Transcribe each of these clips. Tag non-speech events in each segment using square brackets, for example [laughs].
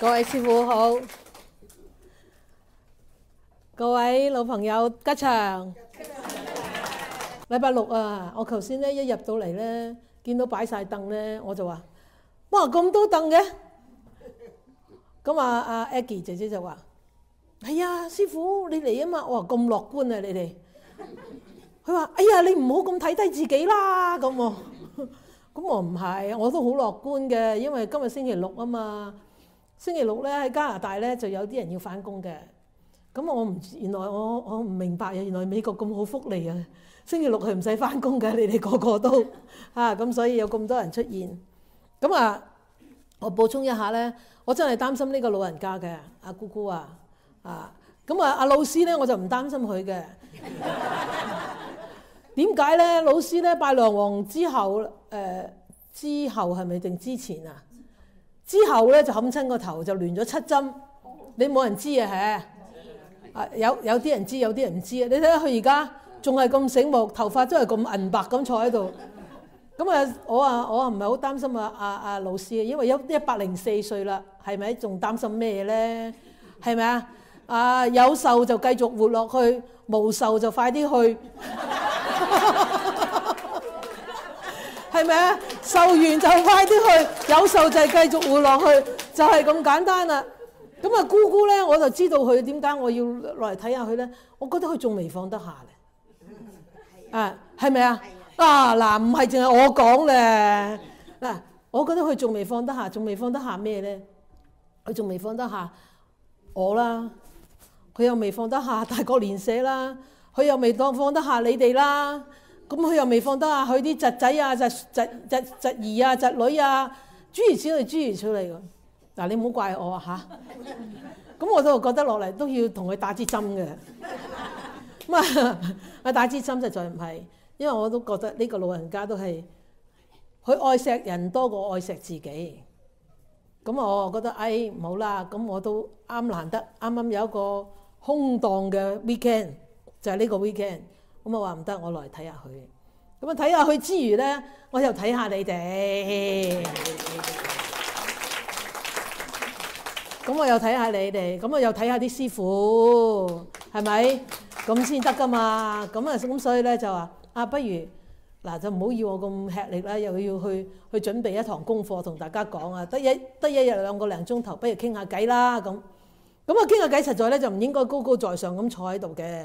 各位師傅好，各位老朋友吉祥。禮拜六啊，我頭先咧一入到嚟咧，見到擺晒凳咧，我就話：哇咁多凳嘅！咁啊，阿 Aggie 姐姐就話：係啊，師傅你嚟啊嘛！我話咁樂觀啊，你哋。佢話：哎呀，你唔好咁睇低自己啦！咁，咁我唔係，我都好樂觀嘅，因為今日星期六啊嘛。星期六咧喺加拿大咧就有啲人要返工嘅。咁我唔原來我我唔明白啊！原來美國咁好福利啊！星期六係唔使返工嘅，[laughs] 你哋個個都嚇咁，所以有咁多人出現。咁啊，我補充一下咧，我真係擔心呢個老人家嘅阿姑姑啊啊！咁啊，阿老師咧我就唔擔心佢嘅。[laughs] 點解咧？老師咧拜梁王之後，誒、之後係咪定之前啊？之後咧就冚親個頭就亂咗七針，你冇人知啊？係啊，有有啲人知，有啲人唔知啊。你睇下佢而家仲係咁醒目，頭髮都係咁銀白咁坐喺度。咁啊，我啊我啊唔係好擔心啊阿阿老師啊，因為一一百零四歲啦，係咪仲擔心咩咧？係咪啊？啊有壽就繼續活落去，無壽就快啲去。係咪啊？受完就快啲去，有受就係繼續活落去，就係咁簡單啦。咁啊，姑姑咧，我就知道佢點解我要落嚟睇下佢咧。我覺得佢仲未放得下咧。啊，係咪啊？啊嗱，唔係淨係我講咧。嗱，我覺得佢仲未放得下，仲未放得下咩咧？佢仲未放得下我啦。佢又未放得下大國連社啦。佢又未當放得下你哋啦。咁佢又未放得啊佢啲侄仔啊、侄侄侄侄兒啊、侄女啊，諸如此類，諸如此類㗎。嗱，你唔好怪我啊嚇。咁我都覺得落嚟都要同佢打支針嘅。咁啊，[laughs] 啊打支針實在唔係，因為我都覺得呢個老人家都係佢愛錫人多過愛錫自己。咁我覺得哎唔好啦，咁我都啱難得，啱啱有一個空檔嘅 weekend，就係呢個 weekend。咁我話唔得，我落嚟睇下佢。咁啊睇下佢之餘咧，我又睇下你哋。咁我又睇下你哋，咁我又睇下啲師傅，係咪？咁先得噶嘛。咁啊咁所以咧就話啊，不如嗱就唔好要我咁吃力啦，又要去去準備一堂功課同大家講啊。得一得一日兩個零鐘頭，不如傾下偈啦。咁咁啊傾下偈，實在咧就唔應該高高在上咁坐喺度嘅。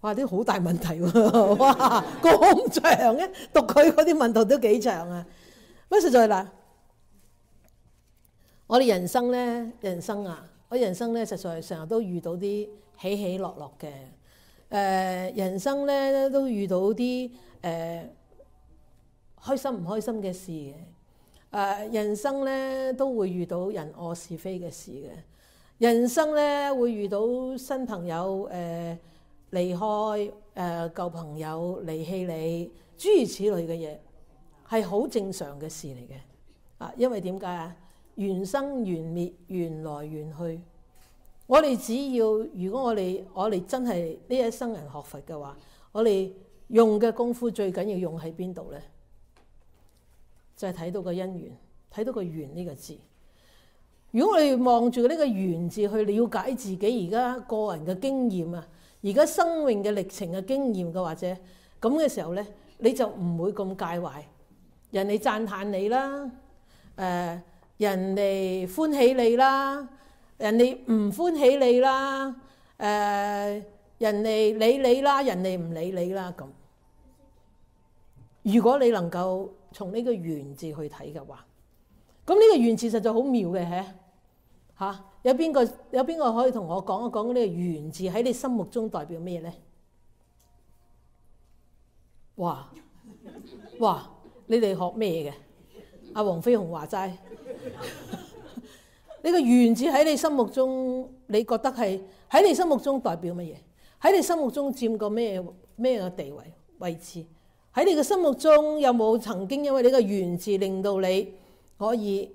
哇！啲好大問題喎，[laughs] 哇咁長嘅，讀佢嗰啲問題都幾長啊！乜實在嗱，我哋人生咧，人生啊，我人生咧，實在成日都遇到啲起起落落嘅。誒，人生咧都遇到啲誒開心唔開心嘅事嘅。誒，人生咧都會遇到人惡是非嘅事嘅。人生咧會遇到新朋友誒。離開誒舊朋友，離棄你，諸如此類嘅嘢係好正常嘅事嚟嘅啊！因為點解啊？緣生緣滅，緣來緣去。我哋只要如果我哋我哋真係呢一生人學佛嘅話，我哋用嘅功夫最緊要用喺邊度咧？就係睇到個因緣，睇到個緣呢個字。如果我哋望住呢個緣字去了解自己而家個人嘅經驗啊！而家生命嘅歷程嘅經驗嘅或者咁嘅時候咧，你就唔會咁介懷人哋讚歎你啦，誒、人哋歡喜你啦，人哋唔歡喜你啦，誒、人哋理你啦，人哋唔理你啦咁。如果你能夠從呢個緣字去睇嘅話，咁呢個緣字實在好妙嘅，嚇嚇。有邊個有邊個可以同我講一講呢個緣字喺你心目中代表咩咧？哇哇！你哋學咩嘅？阿黃飛鴻話齋，[laughs] 呢個緣字喺你心目中，你覺得係喺你心目中代表乜嘢？喺你心目中佔個咩咩嘅地位位置？喺你嘅心目中有冇曾經因為呢個緣字令到你可以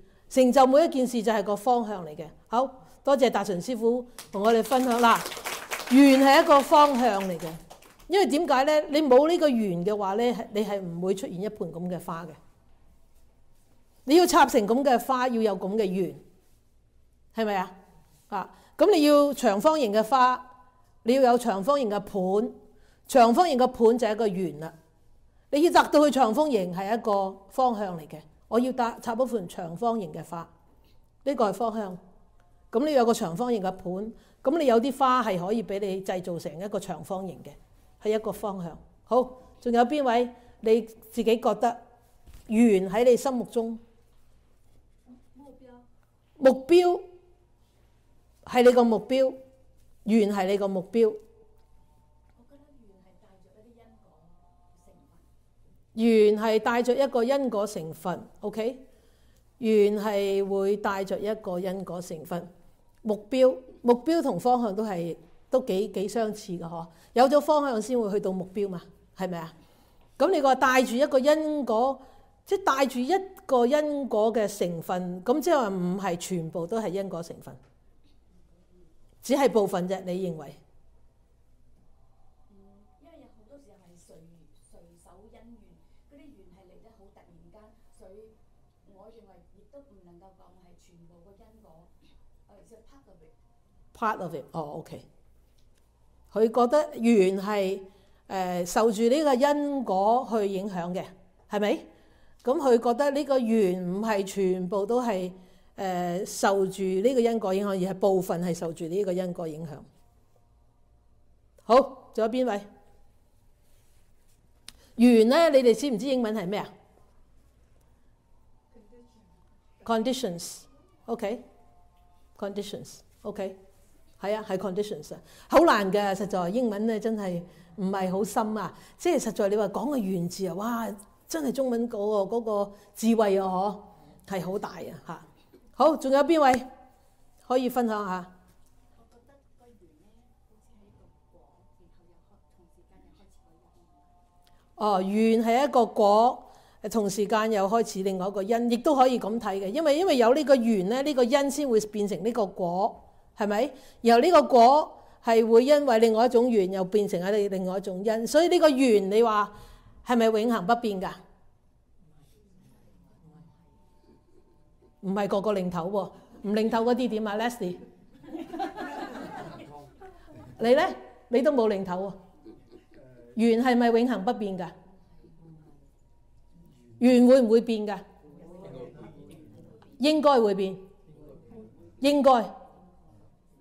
成就每一件事就係個方向嚟嘅。好多謝達純師傅同我哋分享啦。緣係一個方向嚟嘅，因為點解咧？你冇呢個緣嘅話咧，你係唔會出現一盆咁嘅花嘅。你要插成咁嘅花，要有咁嘅緣，係咪啊？啊，咁你要長方形嘅花，你要有長方形嘅盤。長方形嘅盤就係一個圓啦，你要達到去長方形係一個方向嚟嘅。我要搭插一盆長方形嘅花，呢個係方向。咁你有個長方形嘅盤，咁你有啲花係可以俾你製造成一個長方形嘅，係一個方向。好，仲有邊位你自己覺得圓喺你心目中？目標，目標係你個目標，圓係你個目標。緣係帶着一個因果成分，OK？緣係會帶着一個因果成分，目標目標同方向都係都幾幾相似嘅嗬。有咗方向先會去到目標嘛，係咪啊？咁你話帶住一個因果，即係帶住一個因果嘅成分，咁即係話唔係全部都係因果成分，只係部分啫。你認為？part of it，哦，OK。佢覺得緣係誒受住呢個因果去影響嘅，係咪？咁佢覺得呢個緣唔係全部都係誒、受住呢個因果影響，而係部分係受住呢個因果影響。好，仲有邊位？緣咧，你哋知唔知英文係咩啊？Conditions，OK，Conditions，OK。係啊，係 conditions 啊，好難嘅，實在英文咧真係唔係好深啊。即係實在你話講個緣字啊，哇，真係中文嗰個嗰個智慧啊，嗬，係好大啊嚇。好，仲有邊位可以分享下？我覺得個緣咧，好似係一個果，然後又同時間又開始個因。哦，緣係一個果，同時間又開始另外一個因，亦都可以咁睇嘅。因為因為有呢個緣咧，呢個因先會變成呢個果。係咪？然後呢個果係會因為另外一種緣，又變成喺你另外一種因，所以呢個緣你話係咪永恆不變噶？唔係個個零頭喎，唔零頭嗰啲點啊？Leslie，[laughs] 你咧？你都冇零頭喎。緣係咪永恆不變噶？緣會唔會變噶？應該會變，應該。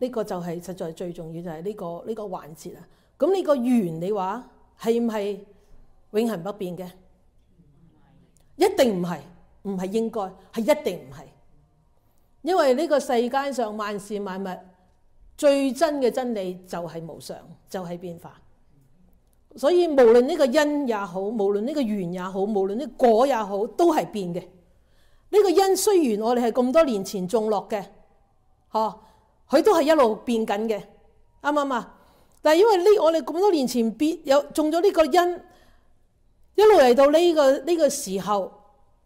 呢個就係實在最重要，就係呢個呢個環節啊。咁呢個緣你話係唔係永恆不變嘅？一定唔係，唔係應該，係一定唔係。因為呢個世界上萬事萬物最真嘅真理就係無常，就係變化。所以無論呢個因也好，無論呢個緣也好，無論呢果也好，都係變嘅。呢個因雖然我哋係咁多年前種落嘅，嗬，佢都係一路變緊嘅，啱唔啱啊？但係因為呢，我哋咁多年前變有種咗呢個因，一路嚟到呢個呢個時候，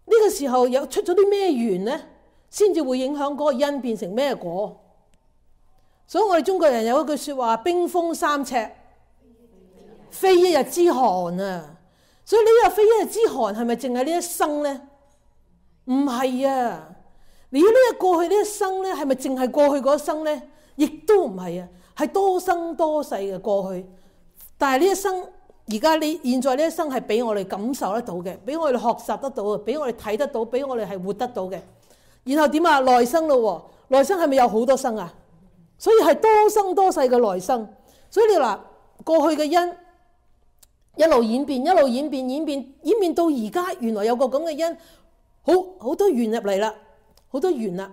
呢個時候有出咗啲咩緣咧，先至會影響嗰個因變成咩果。所以我哋中國人有一句說話：冰封三尺，非一日之寒啊！所以呢個非一日之寒係咪淨係呢一生咧？唔係啊！你呢一過去呢一生咧，係咪淨係過去嗰一生咧？亦都唔係啊，係多生多世嘅過去。但係呢一生，而家呢現在呢一生係俾我哋感受得到嘅，俾我哋學習得到嘅，俾我哋睇得到，俾我哋係活得到嘅。然後點啊？來生咯喎，來生係咪有好多生啊？所以係多生多世嘅來生。所以你話過去嘅因一路演變，一路演變，演變演變到而家，原來有個咁嘅因，好好多緣入嚟啦，好多緣啦。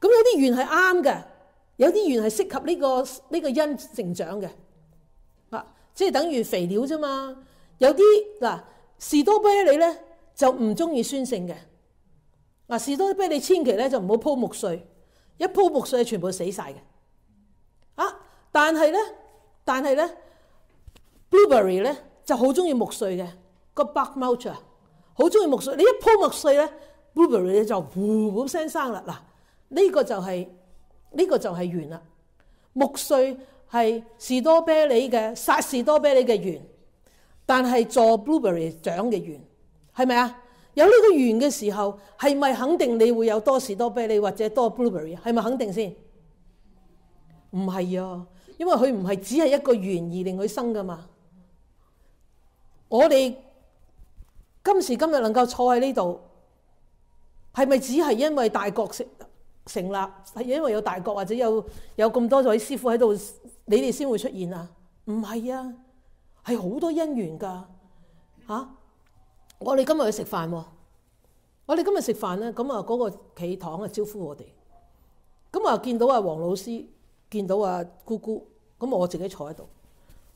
咁有啲緣係啱嘅，有啲緣係適合呢個呢個因成長嘅。啊，即係等於肥料啫嘛。有啲嗱士多啤梨咧就唔中意酸性嘅。嗱士多啤梨千祈咧就唔好鋪木碎，一鋪木碎全部死晒嘅。啊，但係咧，但係咧，blueberry 咧就好中意木碎嘅個 bark mulch 啊，好中意木碎。你一鋪木碎咧，blueberry 咧就呼呼聲生啦。嗱，呢個就係呢個就係緣啦。木碎係士多啤梨嘅殺士多啤梨嘅緣，但係做 blueberry 長嘅緣，係咪啊？有呢個緣嘅時候，係咪肯定你會有多士多啤梨或者多 blueberry？係咪肯定先？唔係啊，因為佢唔係只係一個緣而令佢生噶嘛。我哋今時今日能夠坐喺呢度，係咪只係因為大國成成立，係因為有大國或者有有咁多位師傅喺度，你哋先會出現啊？唔係啊，係好多因緣噶嚇。我哋今日去食飯喎，我哋今日食飯咧，咁啊嗰個企堂啊招呼我哋，咁啊見到阿黃老師，見到阿姑姑，咁我自己坐喺度，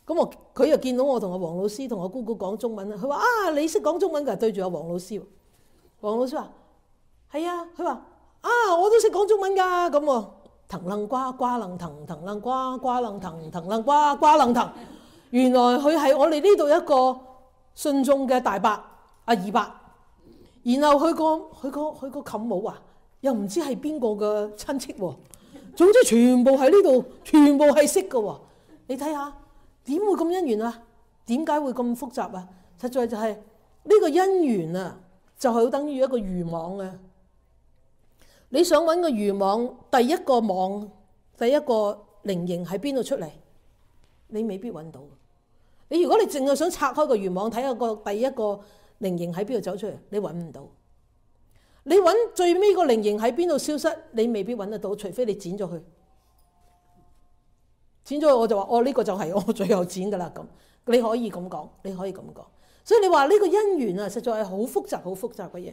咁我佢又見到我同阿黃老師同阿姑姑講中文啊，佢話啊你識講中文㗎，對住阿黃老師，黃老師話係啊，佢話啊我都識講中文㗎，咁喎，騰楞瓜瓜楞騰，騰楞瓜瓜楞騰，騰楞瓜瓜楞騰，原來佢係我哋呢度一個信眾嘅大伯。阿二伯，然後佢個佢個佢個冚帽啊，又唔知係邊個嘅親戚喎。總之全部喺呢度，全部係識嘅喎。你睇下點會咁姻緣啊？點解會咁複雜啊？實在就係呢個姻緣啊，就係好等於一個漁網啊。你想揾個漁網，第一個網，第一個菱形喺邊度出嚟？你未必揾到。你如果你淨係想拆開個漁網，睇下個第一個。菱形喺邊度走出嚟？你揾唔到。你揾最尾個菱形喺邊度消失？你未必揾得到，除非你剪咗佢。剪咗佢我就話：哦，呢個就係我最后剪噶啦。咁你可以咁講，你可以咁講。所以你話呢個姻緣啊，實在係好複雜、好複雜嘅嘢。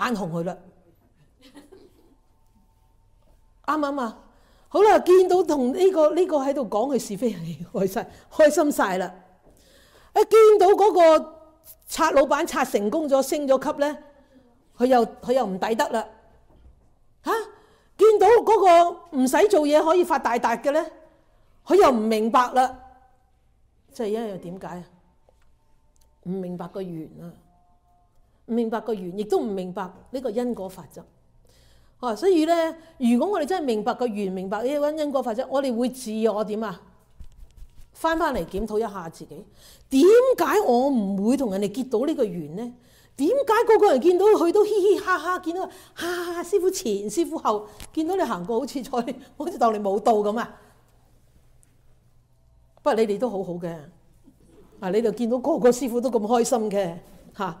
眼紅佢啦，啱唔啱啊？好啦，見到同呢個呢个喺度講佢是非，開心開心晒啦！一見到嗰個。拆老闆拆成功咗，升咗級咧，佢又佢又唔抵得啦嚇！見到嗰個唔使做嘢可以發大達嘅咧，佢又唔明白啦，即係因為點解啊？唔明白個緣啊，明白個緣，亦都唔明白呢個因果法則。啊，所以咧，如果我哋真係明白個緣，明白呢個因果法則，我哋會自我點啊？翻翻嚟檢討一下自己，點解我唔會同人哋結到呢個緣呢？點解個個人見到佢都嘻嘻哈哈，見到哈哈師傅前師傅後，見到你行過好似在 [laughs] 好似當你冇到咁啊？不過你哋都好好嘅，啊你就見到個個師傅都咁開心嘅嚇，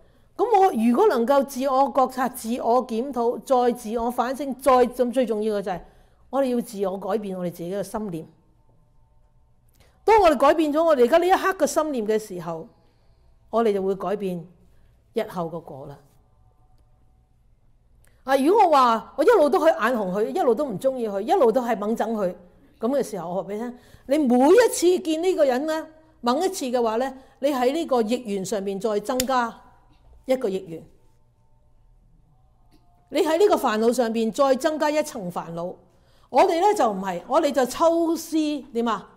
咁我如果能夠自我覺察、自我檢討、再自我反省、再咁最重要嘅就係我哋要自我改變我哋自己嘅心念。當我哋改變咗我哋而家呢一刻嘅心念嘅時候，我哋就會改變日後個果啦。啊！如果我話我一路都去眼紅佢，一路都唔中意佢，一路都係猛憎佢咁嘅時候，我話俾你聽，你每一次見呢個人咧，猛一次嘅話咧，你喺呢個逆緣上面再增加一個逆緣，你喺呢個煩惱上邊再增加一層煩惱。我哋咧就唔係，我哋就抽絲點啊？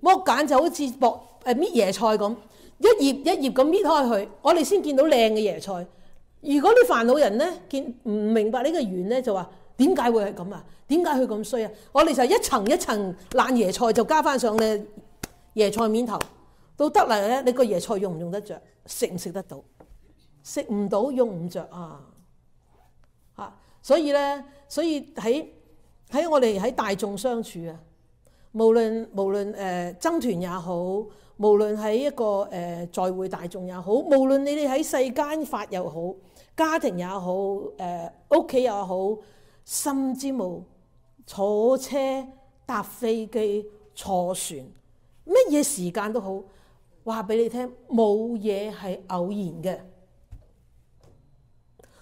剝繭就好似剝誒搣椰菜咁，一葉一葉咁搣開佢，我哋先見到靚嘅椰菜。如果啲煩惱人咧見唔明白呢個緣咧，就話點解會係咁啊？點解佢咁衰啊？我哋就一層一層爛椰菜就加翻上咧椰菜面頭，到得嚟咧，你個椰菜用唔用得着？食唔食得到？食唔到用唔着啊！嚇，所以咧，所以喺喺我哋喺大眾相處啊，無論無論誒僧團也好，無論喺一個誒、呃、在會大眾也好，無論你哋喺世間法又好。家庭也好，誒屋企也好，甚至冇坐車、搭飛機、坐船，乜嘢時間都好，話俾你聽，冇嘢係偶然嘅，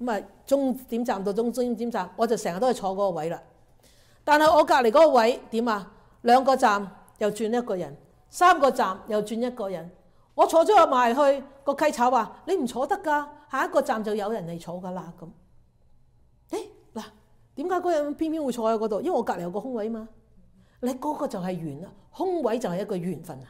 咁啊終點站到終終點站，我就成日都係坐嗰個位啦。但係我隔離嗰個位點啊？兩個站又轉一個人，三個站又轉一個人，我坐咗入埋去，個稽查話你唔坐得㗎，下一個站就有人嚟坐㗎啦咁。誒嗱，點解嗰人偏偏會坐喺嗰度？因為我隔離有個空位嘛。你嗰個就係緣啦，空位就係一個緣分啊。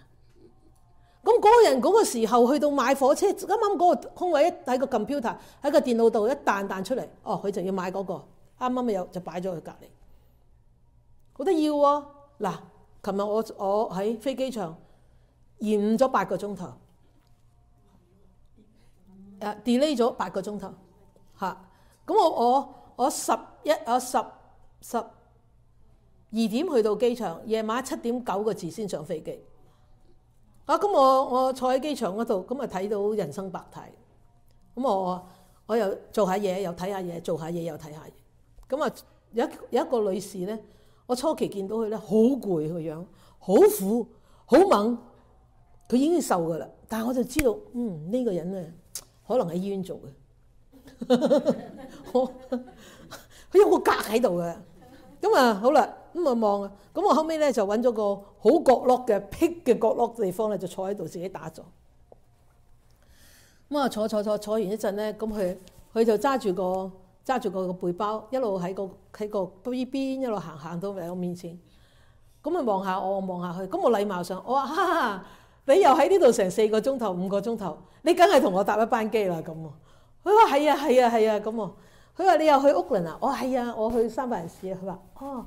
咁嗰個人嗰個時候去到買火車，啱啱嗰個空位喺個 computer 喺個電腦度一彈彈出嚟，哦，佢就要買嗰個，啱啱有就擺咗佢隔離。好得要喎。嗱，琴日我我喺飛機場延誤咗八個鐘頭，誒 delay 咗八個鐘頭嚇。咁我我。我十一我十十二點去到機場，夜晚七點九個字先上飛機。啊，咁我我坐喺機場嗰度，咁啊睇到人生百態。咁我我又做下嘢，又睇下嘢，做下嘢又睇下嘢。咁啊有有一個女士咧，我初期見到佢咧，好攰個樣，好苦，好猛。佢已經瘦噶啦，但係我就知道，嗯呢個人咧可能喺醫院做嘅。[laughs] 我 [laughs] 佢有個格喺度嘅，咁啊好啦，咁啊望啊，咁我後尾咧就揾咗個好角落嘅僻嘅角落地方咧，就坐喺度自己打坐。咁啊坐坐坐坐完一陣咧，咁佢佢就揸住個揸住個個背包，一路喺個喺個邊邊一路行行到嚟我面前。咁啊望下我，望下佢，咁我禮貌上我話：哈哈，你又喺呢度成四個鐘頭、五個鐘頭，你梗係同我搭一班機啦咁。佢話係啊係啊係啊咁，佢話你又去屋崙啊？我係啊，我去三藩市啊。佢話哦，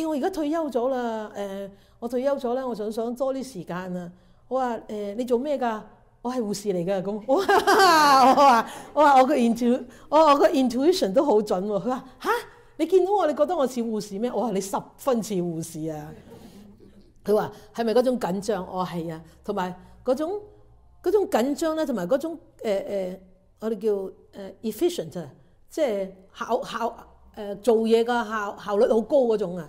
誒我而家退休咗啦，誒我退休咗咧，我想想多啲時間啊。我話誒你做咩㗎？我係護士嚟㗎，咁 [laughs] 我話我話我個 intu 我我個 intuition 都好準喎。佢話吓？你見到我，你覺得我似護士咩？我話你十分似護士啊。佢話係咪嗰種緊張？我係啊，同埋嗰種嗰種緊張咧，同埋嗰種誒誒。我哋叫誒 efficient 啊，即係效效誒做嘢嘅效效率好高嗰種啊。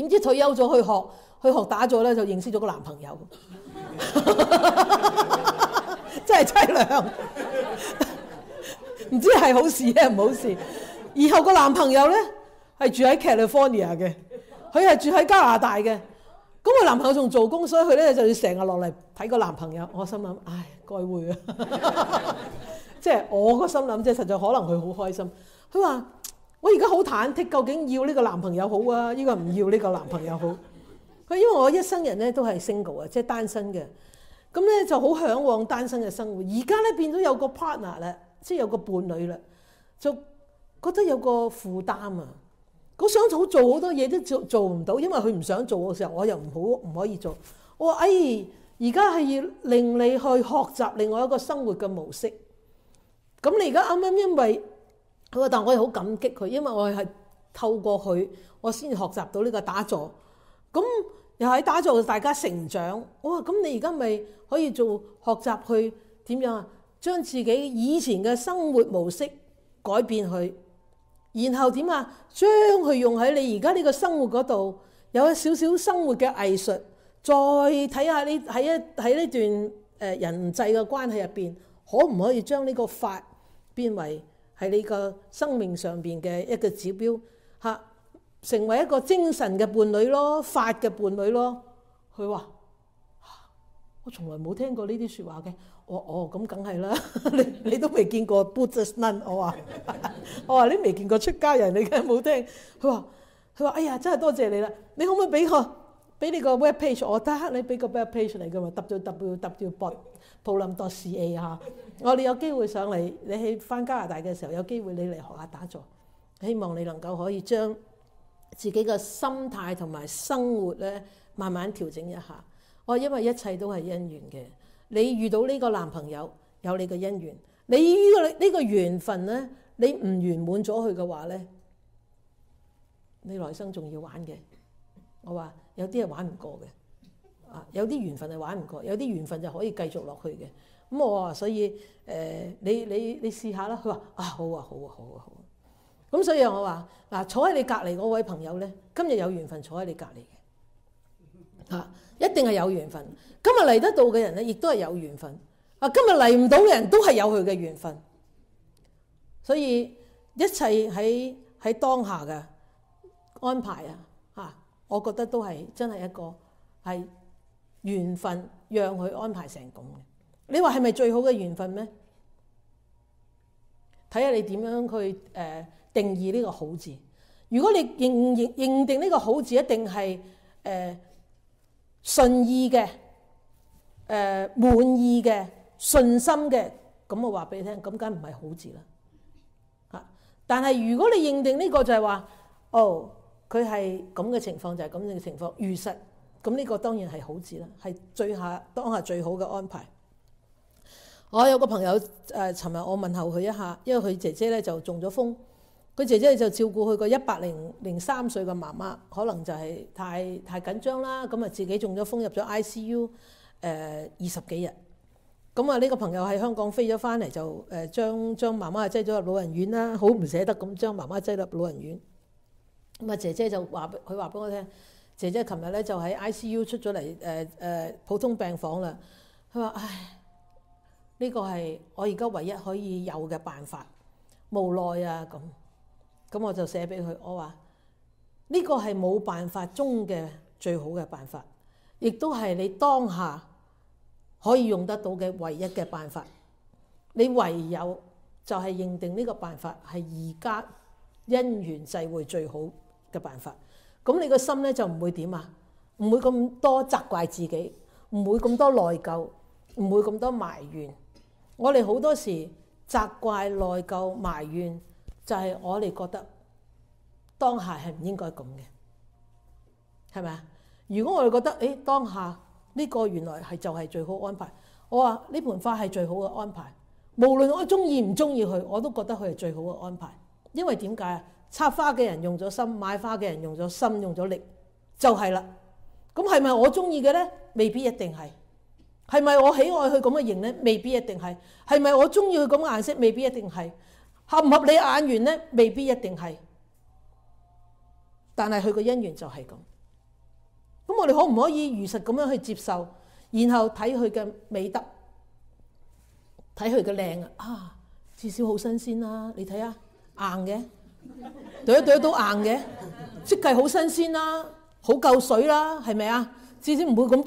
點知退休咗去學去學打咗咧，就認識咗個男朋友，[laughs] 真係凄涼。[laughs] 唔知係好事啊唔好事。然後個男朋友咧係住喺 California 嘅，佢係住喺加拿大嘅。咁個男朋友仲做工，所以佢咧就要成日落嚟睇個男朋友。我心諗，唉，該會啊！[laughs] 即係我個心諗，即係實在可能佢好開心。佢話：我而家好忐忑，究竟要呢個男朋友好啊？呢個唔要呢個男朋友好？佢因為我一生人咧都係 single 啊，即係單身嘅。咁咧就好嚮往單身嘅生活。而家咧變咗有個 partner 啦，即係有個伴侶啦，就覺得有個負擔啊！我想好做好多嘢都做做唔到，因為佢唔想做嘅時候，我又唔好唔可以做。我話：哎，而家係要令你去學習另外一個生活嘅模式。咁你而家啱啱因為佢，但我又好感激佢，因為我係透過佢，我先學習到呢個打坐。咁又喺打坐大家成長。我話：咁你而家咪可以做學習去點樣啊？將自己以前嘅生活模式改變佢。然後點啊？將佢用喺你而家呢個生活嗰度，有少少生活嘅藝術，再睇下你喺一喺呢段誒人際嘅關係入邊，可唔可以將呢個法變為係你個生命上邊嘅一個指標嚇，成為一個精神嘅伴侶咯，法嘅伴侶咯。佢話：我從來冇聽過呢啲説話嘅。我哦咁梗係啦，[laughs] 你你都未見過 Buddhist nun，我話 [laughs] 我話你未見過出家人，你梗係冇聽。佢話佢話哎呀，真係多謝你啦！你可唔可以俾個俾你個 web page 我得？你俾個 web page 嚟㗎嘛？www. Pulam.ca 嚇。我哋有機會上嚟，你喺翻加拿大嘅時候有機會你嚟學下打坐，希望你能夠可以將自己嘅心態同埋生活咧慢慢調整一下。我因為一切都係因緣嘅。你遇到呢個男朋友有你嘅姻緣，你呢個呢個緣分咧，你唔圓滿咗佢嘅話咧，你來生仲要玩嘅。我話有啲係玩唔過嘅，啊有啲緣分係玩唔過，有啲緣分就可以繼續落去嘅。咁我話所以誒，你你你試下啦。佢話啊好啊好啊好啊好啊。咁所以我話嗱，坐喺你隔離嗰位朋友咧，今日有緣分坐喺你隔離嘅，啊一定係有緣分。今日嚟得到嘅人咧，亦都係有緣分。啊，今日嚟唔到嘅人都係有佢嘅緣分。所以一切喺喺當下嘅安排啊，嚇，我覺得都係真係一個係緣分，讓佢安排成咁嘅。你話係咪最好嘅緣分咩？睇下你點樣去誒定義呢個好字。如果你認認認定呢個好字一定係誒順意嘅。诶、呃、滿意嘅信心嘅，咁我話俾你聽，咁梗唔係好字啦嚇。但係如果你認定呢個就係話，哦，佢係咁嘅情況，就係咁嘅情況，如实，咁呢個當然係好字啦，係最下當下最好嘅安排。我有個朋友誒，尋、日我問候佢一下，因為佢姐姐咧就中咗風，佢姐姐就照顧佢個一百零零三歲嘅媽媽，可能就係太太緊張啦，咁啊自己中咗風入咗 ICU。誒二十幾日，咁啊呢個朋友喺香港飛咗翻嚟，就誒將將媽媽擠咗入老人院啦，好唔捨得咁將媽媽擠入老人院。咁啊姐姐就話佢話俾我聽，姐姐琴日咧就喺 ICU 出咗嚟誒誒普通病房啦。佢話：唉，呢個係我而家唯一可以有嘅辦法，無奈啊咁。咁我就寫俾佢，我話呢個係冇辦法中嘅最好嘅辦法，亦都係你當下。可以用得到嘅唯一嘅辦法，你唯有就係認定呢個辦法係而家因緣際會最好嘅辦法。咁你個心咧就唔會點啊？唔會咁多責怪自己，唔會咁多內疚，唔會咁多埋怨。我哋好多時責怪、內疚、埋怨，就係我哋覺得當下係唔應該咁嘅，係咪啊？如果我哋覺得誒當下，呢個原來係就係最好安排。我話呢盤花係最好嘅安排，無論我中意唔中意佢，我都覺得佢係最好嘅安排。因為點解啊？插花嘅人用咗心，買花嘅人用咗心，用咗力，就係啦。咁係咪我中意嘅咧？未必一定係。係咪我喜愛佢咁嘅型咧？未必一定係。係咪我中意佢咁嘅顏色？未必一定係。合唔合你眼緣咧？未必一定係。但係佢個姻緣就係咁。咁我哋可唔可以如實咁樣去接受，然後睇佢嘅美德，睇佢嘅靚啊？啊，至少好新鮮啦！你睇下，硬嘅，朵朵都硬嘅，即係好新鮮啦，好夠水啦，係咪啊？至少唔會咁